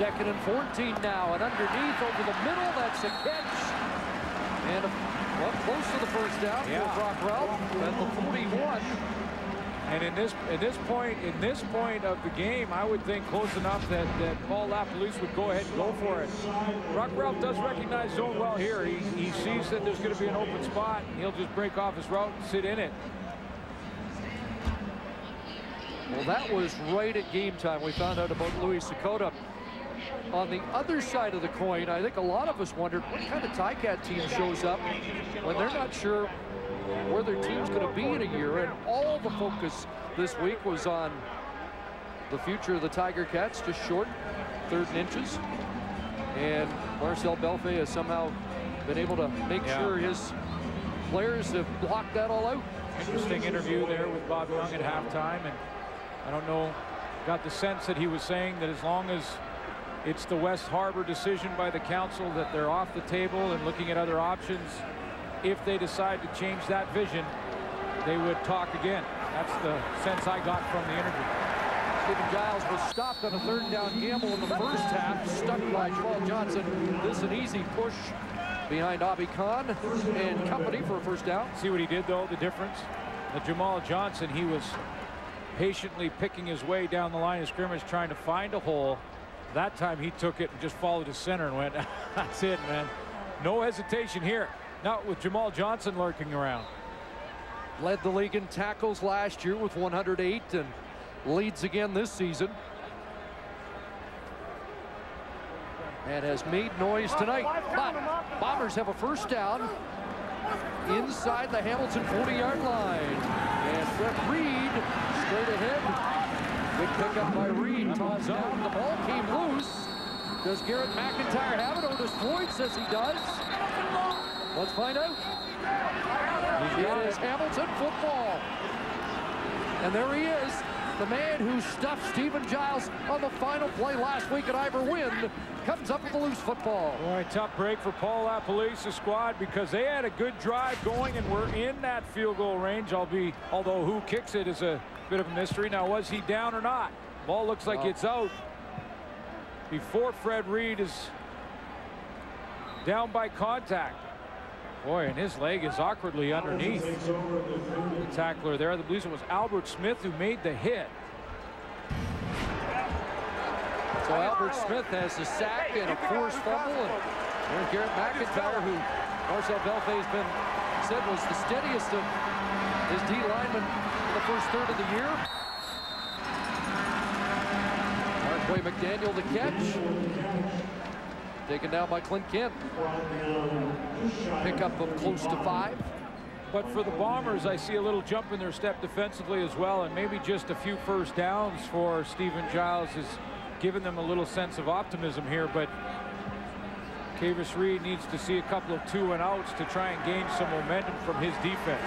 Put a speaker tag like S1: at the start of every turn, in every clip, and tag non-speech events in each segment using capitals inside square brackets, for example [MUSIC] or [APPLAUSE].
S1: Second and 14 now, and underneath over the middle, that's a catch. And well, close to the first down
S2: Yeah.
S1: for Brock Ralph at the 41.
S2: And in this at this point in this point of the game, I would think close enough that, that Paul LaPolice would go ahead and go for it. Brock Ralph does recognize zone well here. He, he sees that there's going to be an open spot. And he'll just break off his route and sit in it.
S1: Well, that was right at game time. We found out about Louis Sakoda. On the other side of the coin, I think a lot of us wondered what kind of Ticat team shows up when they're not sure where their team's going to be in a year. And all the focus this week was on the future of the Tiger Cats, just short, third and inches. And Marcel Bellefeuille has somehow been able to make
S2: Yeah.
S1: sure his players have blocked that all out.
S2: Interesting interview there with Bob Young at halftime. And I don't know, got the sense that he was saying that as long as it's the West Harbor decision by the council that they're off the table and looking at other options, if they decide to change that vision, they would talk again. That's the sense I got from the interview.
S1: Steven Jyles was stopped on a third down gamble in the first half, stuck by Jamall Johnson. This is an easy push behind Obby Khan and company for a first down.
S2: See what he did, though, the difference? The Jamall Johnson, he was patiently picking his way down the line of scrimmage, trying to find a hole. That time he took it and just followed his center and went, [LAUGHS] that's it, man. No hesitation here. Not with Jamall Johnson lurking around.
S1: Led the league in tackles last year with 108 and leads again this season. And has made noise tonight. But Bombers have a first down inside the Hamilton 40-yard line. And Fred Reed straight ahead. Big pickup by Reed. Toss down. The ball came loose. Does Garrett McIntyre have it? Otis Floyd says he does. Let's find out. It is Hamilton football. And there he is, the man who stuffed Steven Jyles on the final play last week at Ivor Wynne, comes up with a loose football.
S2: Boy, tough break for Paul LaPolice's squad because they had a good drive going and were in that field goal range. I'll be, although who kicks it is a bit of a mystery. Now, was he down or not? Ball looks like
S1: Oh.
S2: it's out before Fred Reed is down by contact. Boy, and his leg is awkwardly underneath the tackler there. The it was Albert Smith who made the hit.
S1: So Albert Smith has a sack and a forced fumble. And Garrett McIntyre, who Marcel Bellefeuille's been said was the steadiest of his D linemen in the first third of the year. Marquay McDaniel the catch. Taken down by Clint Kent. Pickup of close to five.
S2: But for the Bombers, I see a little jump in their step defensively as well, and maybe just a few first downs for Steven Jyles has given them a little sense of optimism here, but Kavis Reed needs to see a couple of two and outs to try and gain some momentum from his defense.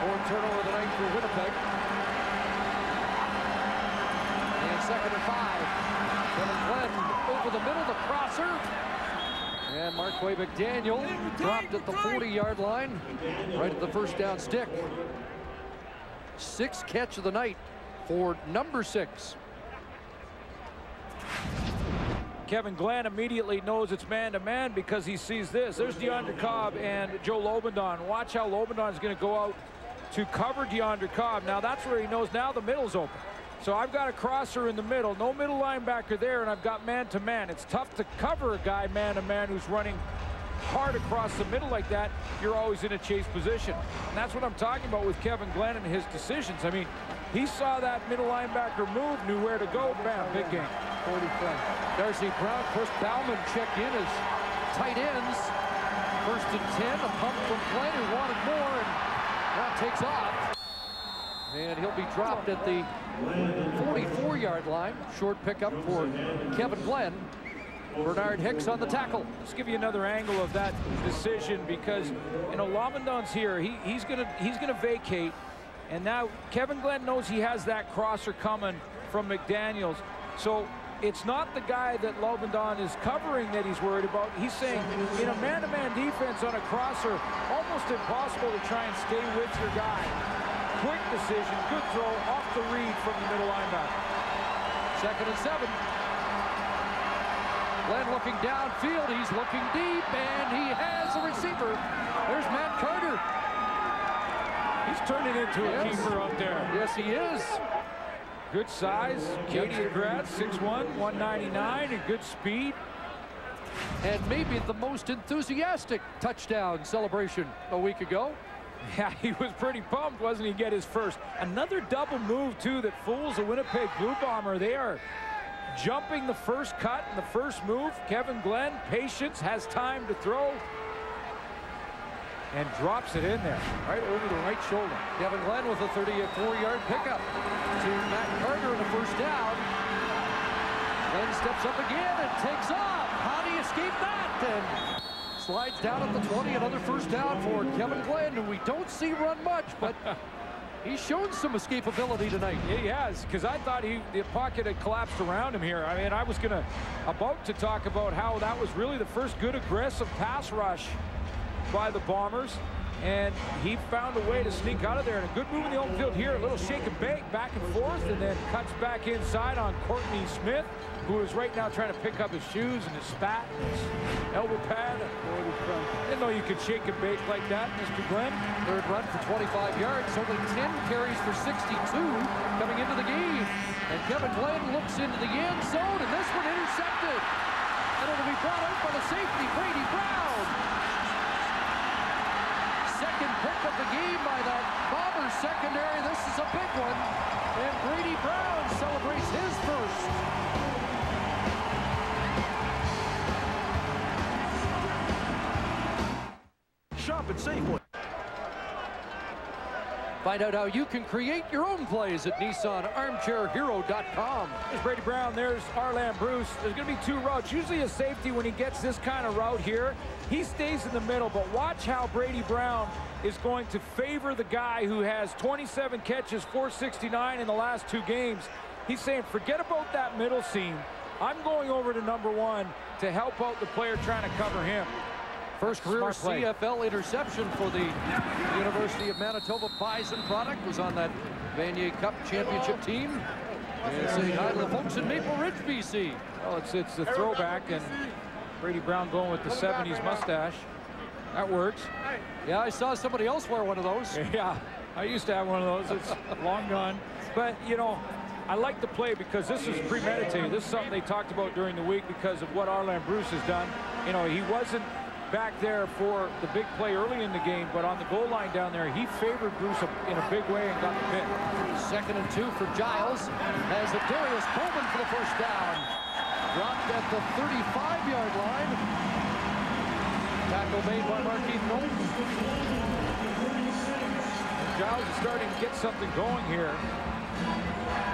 S1: Fourth turnover of the night for Winnipeg. And second and five. Kevin Glenn over the middle, the crosser. And Marquay McDaniel dropped at the 40-yard line, right at the first down stick. Sixth catch of the night for number six.
S2: Kevin Glenn immediately knows it's man-to-man because he sees this. There's DeAndra Cobb and Joe Lobendahn. Watch how Lobendahn is going to go out to cover DeAndra Cobb. Now that's where he knows now the middle's open. So I've got a crosser in the middle, no middle linebacker there, and I've got man-to-man. It's tough to cover a guy man-to-man who's running hard across the middle like that. You're always in a chase position. And that's what I'm talking about with Kevin Glenn and his decisions. I mean, he saw that middle linebacker move, knew where to go, bam, big game.
S1: 45. Darcy Brown, Chris Bauman check in as tight ends. First and 10, a pump from Glenn who wanted more, and that takes off. And he'll be dropped at the 44-yard line. Short pickup for Kevin Glenn. Bernard Hicks on the tackle.
S2: Let's give you another angle of that decision because you know Lamondon's here. He, he's gonna he's gonna vacate, and now Kevin Glenn knows he has that crosser coming from McDaniel's. So it's not the guy that Lobendahn is covering that he's worried about. He's saying in a man-to-man defense on a crosser, almost impossible to try and stay with your guy. Quick decision, good throw off the read from the middle linebacker.
S1: Second and seven. Glenn looking downfield. He's looking deep, and he has a receiver. There's Matt Carter.
S2: He's turning into a yes. keeper up there.
S1: Yes, he is.
S2: Good size. Canadian grad, 6'1", 199, and good speed.
S1: And maybe the most enthusiastic touchdown celebration a week ago. [LAUGHS]
S2: Yeah, he was pretty pumped, wasn't he, get his first. Another double move, too, that fools the Winnipeg Blue Bomber. They are jumping the first cut and the first move. Kevin Glenn, patience, has time to throw and drops it in there, right over the right shoulder.
S1: Kevin Glenn with a 34-yard pickup to Matt Carter in the first down. Glenn steps up again and takes off. How do you escape that? And slides down at the 20. Another first down for Kevin Glenn, who we don't see run much, but [LAUGHS] he's shown some escapability tonight.
S2: Yeah, he has, because I thought he the pocket had collapsed around him here. I mean, I was gonna about to talk about how that was really the first good aggressive pass rush by the Bombers. And he found a way to sneak out of there. And a good move in the open field here. A little shake and bake back and forth. And then cuts back inside on Courtney Smith, who is right now trying to pick up his shoes and his spat and his elbow pad. I Didn't know you could shake and bake like that, Mr. Glenn.
S1: Third run for 25 yards. Only 10 carries for 62 coming into the game. And Kevin Glenn looks into the end zone. And this one intercepted. And it'll be brought out by the safety, Brady Browne second pick of the game by that Bombers secondary. This is a big one. And Brady Browne celebrates his first.
S3: Shop at Safeway.
S1: Find out how you can create your own plays at NissanArmchairHero.com.
S2: There's Brady Browne. There's Arland Bruce. There's going to be two routes. Usually a safety when he gets this kind of route here. He stays in the middle, but watch how Brady Browne is going to favor the guy who has 27 catches, 469 in the last two games. He's saying, forget about that middle seam. I'm going over to number one to help out the player trying to cover him.
S1: First career CFL interception for the University of Manitoba Bison product was on that Vanier Cup championship team. And saying hi to the folks in Maple Ridge, BC.
S2: Well, it's, it's the throwback, and Brady Browne going with the 70s mustache. That works.
S1: Yeah, I saw somebody else wear one of those. [LAUGHS]
S2: Yeah, I used to have one of those. It's long gone. But, you know, I like the play because this is premeditated. This is something they talked about during the week because of what Arland Bruce has done. You know, he wasn't back there for the big play early in the game, but on the goal line down there, he favored Bruce in a big way and got the pick.
S1: Second and two for Jyles as a Darius Bowman for the first down. Dropped at the 35-yard line. Tackle made by Markeith Knowlton.
S2: Jyles is starting to get something going here.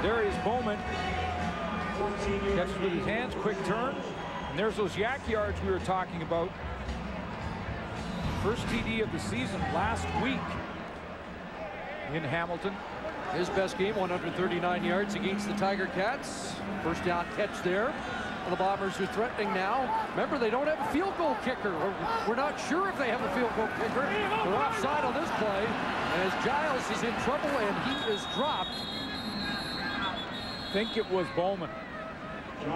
S2: Darius Bowman catches with his hands, quick turn. And there's those yak yards we were talking about. First TD of the season last week in Hamilton.
S1: His best game, 139 yards against the Tiger Cats. First down catch there. The Bombers are threatening now. Remember, they don't have a field goal kicker. We're not sure if they have a field goal kicker. They're offside on this play as Jyles is in trouble and he is dropped.
S2: I think it was Bowman.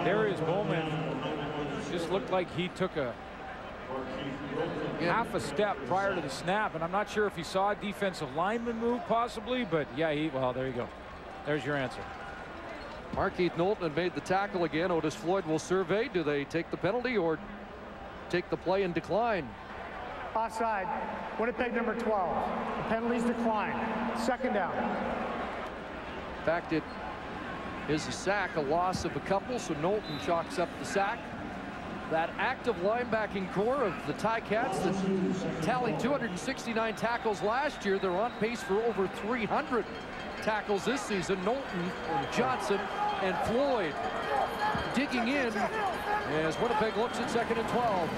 S2: There is Bowman just looked like he took a half a step prior to the snap, and I'm not sure if he saw a defensive lineman move possibly, but yeah, he, well, there you go. There's your answer.
S1: Markeith Knowlton made the tackle again. Otis Floyd will survey. Do they take the penalty or take the play and decline?
S4: Offside. Winnipeg number 12. The penalties decline. Second down.
S1: In fact, it is a sack, a loss of a couple, so Knowlton chalks up the sack that active linebacking core of the Ticats that tallied 269 tackles last year. They're on pace for over 300 tackles this season. Knowlton, Johnson, and Floyd digging in as Winnipeg looks at second and 12.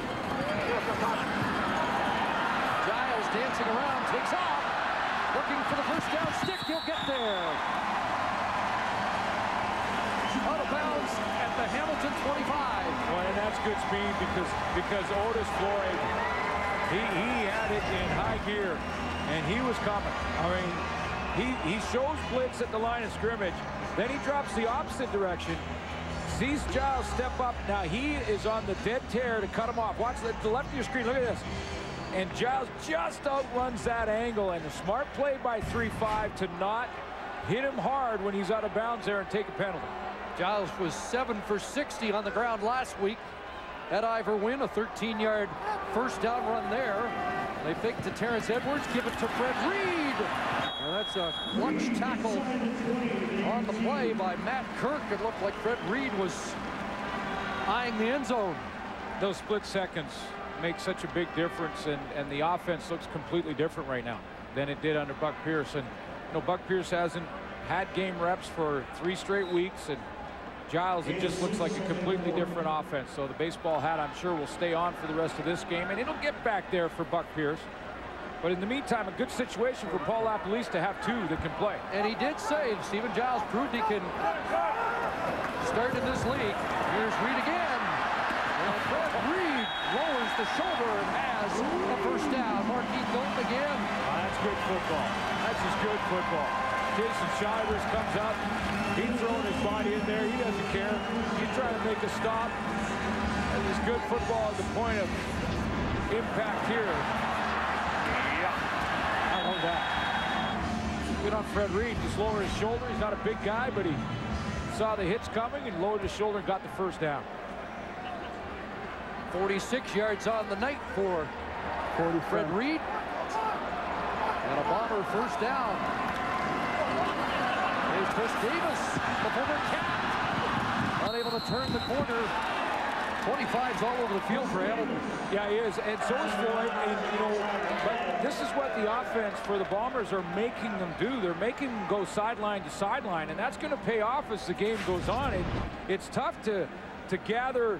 S1: Jyles dancing around, takes off, looking for the first down stick. He'll get there. At the Hamilton 25
S2: that's good speed because because Otis Floyd, he, he had it in high gear, and he was coming. I mean, He, he shows blitz at the line of scrimmage. Then he drops the opposite direction. Sees Jyles step up. Now he is on the dead tear to cut him off. Watch the, the left of your screen. Look at this. And Jyles just outruns that angle. And a smart play by 3-5 to not hit him hard when he's out of bounds there and take a penalty.
S1: Jyles was 7 for 60 on the ground last week at Ivor Wynne, a 13-yard first down run there. They fake to Terrence Edwards, give it to Fred Reed. And that's a clutch tackle on the play by Matt Kirk. It looked like Fred Reed was eyeing the end zone.
S2: Those split seconds make such a big difference, and, and the offense looks completely different right now than it did under Buck Pierce. And you know, Buck Pierce hasn't had game reps for three straight weeks, and Jyles, it just looks like a completely different offense. So the baseball hat, I'm sure, will stay on for the rest of this game, and it'll get back there for Buck Pierce. But in the meantime, a good situation for Paul LaPolice to have two that can play.
S1: And he did save. Steven Jyles proved he can start in this league. Here's Reed again. And Fred Reed lowers the shoulder and has a first down. Marquis Thornton again.
S2: Oh, that's good football. That's just good football. Jason Shivers comes up. He's throwing his body in there. He doesn't care. He's trying to make a stop. And this good football at the point of impact here. Yeah. I love that. Good on Fred Reed. Just lower his shoulder. He's not a big guy, but he saw the hits coming and lowered his shoulder and got the first down.
S1: 46 yards on the night for Fred Reed. And a bomber first down. Davis, the former cat. Unable to turn the corner. 25's all over the field for Hamilton.
S2: Yeah, he is, and so is Floyd. And you know, but this is what the offense for the Bombers are making them do. They're making them go sideline to sideline, and that's going to pay off as the game goes on. And it's tough to to gather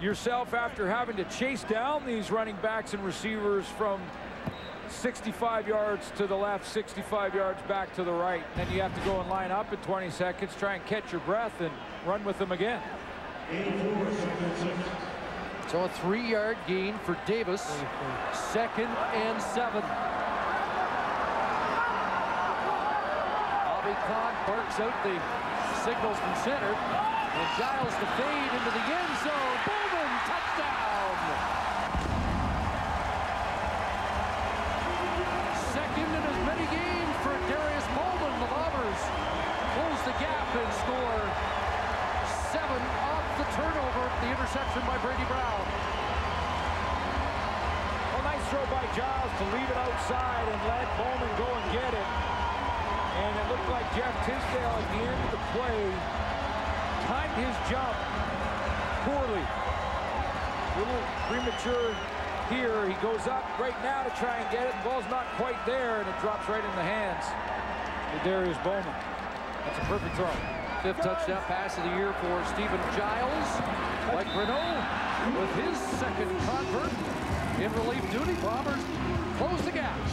S2: yourself after having to chase down these running backs and receivers from 65 yards to the left, 65 yards back to the right. Then you have to go and line up in 20 seconds, try and catch your breath, and run with them again.
S1: So a three-yard gain for Davis. Second and seven. Bobby Khan barks out the signals from center. And Jyles to fade into the end zone. Bowman, touchdown! Second in as many games for Darius Bowman. The Bombers close the gap and score seven off the turnover. The interception by Brady Browne.
S2: A nice throw by Jyles to leave it outside and let Bowman go and get it. And it looked like Jeff Tisdale at the end the play timed his jump poorly. A little premature here. He goes up right now to try and get it. The ball's not quite there, and it drops right in the hands of Darius Bowman. That's a perfect throw.
S1: Fifth touchdown pass of the year for Steven Jyles. Mike Renaud with his second convert in relief duty. Bombers close the gap.